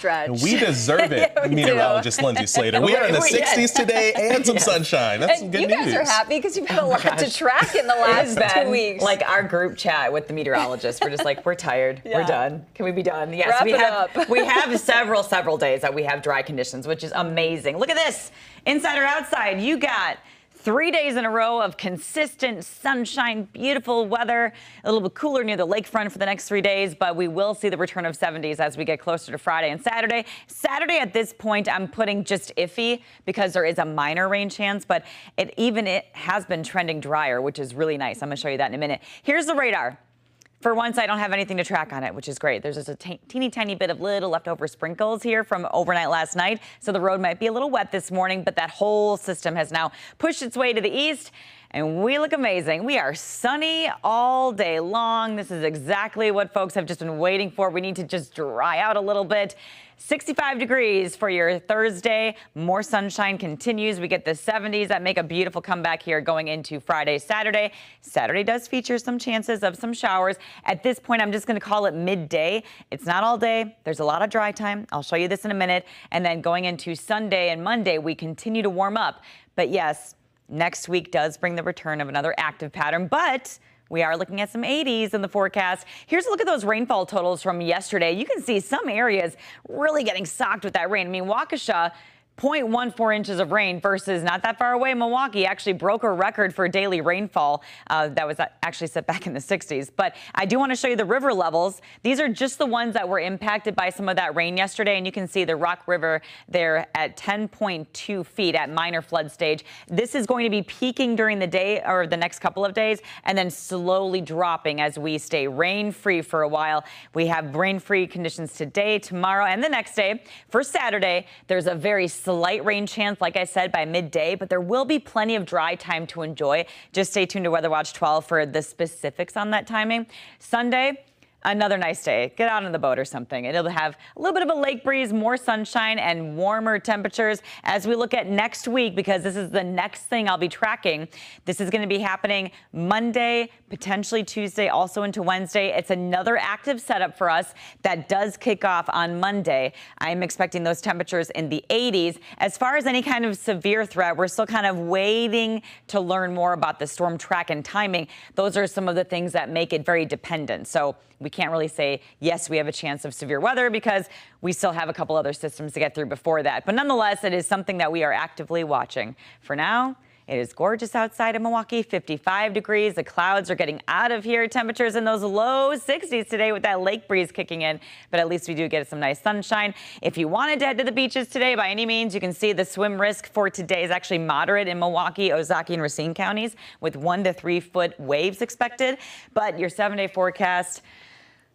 stretch. We deserve it, Yeah, we do. meteorologist Lindsay Slater. We are in the 60s today and some sunshine. That's some and good you news. guys are happy because you've had a oh lot to track in the It has last two been weeks. like our group chat with the meteorologist. We're just like, we're tired. Yeah. We're done. Can we be done? Yes, Wrap we it have. up. we have several, several days that we have dry conditions, which is amazing. Look at this. Inside or outside, you got Three days in a row of consistent sunshine, beautiful weather, a little bit cooler near the lakefront for the next three days, but we will see the return of 70s as we get closer to Friday and Saturday. Saturday at this point, I'm putting just iffy because there is a minor rain chance, but it even it has been trending drier, which is really nice. I'm gonna show you that in a minute. Here's the radar. For once, I don't have anything to track on it, which is great. There's just a teeny tiny bit of little leftover sprinkles here from overnight last night. So the road might be a little wet this morning, but that whole system has now pushed its way to the east. And we look amazing. We are sunny all day long. This is exactly what folks have just been waiting for. We need to just dry out a little bit. 65 degrees for your Thursday. More sunshine continues. We get the 70s that make a beautiful comeback here going into Friday, Saturday. Saturday does feature some chances of some showers. At this point, I'm just going to call it midday. It's not all day. There's a lot of dry time. I'll show you this in a minute. And then going into Sunday and Monday, we continue to warm up. But yes, next week does bring the return of another active pattern, but we are looking at some 80s in the forecast. Here's a look at those rainfall totals from yesterday. You can see some areas really getting socked with that rain. I mean, Waukesha. 0.14 inches of rain versus not that far away, Milwaukee actually broke a record for daily rainfall uh, that was actually set back in the 60s. But I do want to show you the river levels. These are just the ones that were impacted by some of that rain yesterday. And you can see the Rock River there at 10.2 feet at minor flood stage. This is going to be peaking during the day or the next couple of days and then slowly dropping as we stay rain free for a while. We have rain free conditions today, tomorrow, and the next day. For Saturday, there's a very slight rain chance, like I said, by midday, but there will be plenty of dry time to enjoy. Just stay tuned to Weather Watch 12 for the specifics on that timing. Sunday, Another nice day. Get out on the boat or something. It'll have a little bit of a lake breeze, more sunshine, and warmer temperatures as we look at next week because this is the next thing I'll be tracking. This is going to be happening Monday, potentially Tuesday, also into Wednesday. It's another active setup for us that does kick off on Monday. I'm expecting those temperatures in the 80s. As far as any kind of severe threat, we're still kind of waiting to learn more about the storm track and timing. Those are some of the things that make it very dependent. So we can't really say, yes, we have a chance of severe weather because we still have a couple other systems to get through before that. But nonetheless, it is something that we are actively watching. For now, it is gorgeous outside of Milwaukee, 55 degrees. The clouds are getting out of here. Temperatures in those low 60s today with that lake breeze kicking in. But at least we do get some nice sunshine. If you wanted to head to the beaches today by any means, you can see the swim risk for today is actually moderate in Milwaukee, Ozaukee, and Racine counties with one to three foot waves expected. But your seven day forecast,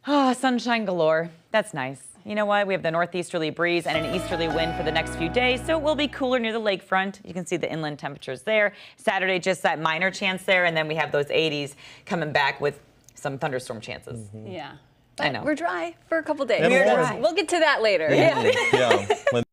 oh, sunshine galore. That's nice. You know what? We have the northeasterly breeze and an easterly wind for the next few days, so it will be cooler near the lakefront. You can see the inland temperatures there. Saturday, just that minor chance there, and then we have those 80s coming back with some thunderstorm chances. Mm-hmm. yeah. I know. We're dry for a couple days. We're dry. We'll get to that later. Yeah.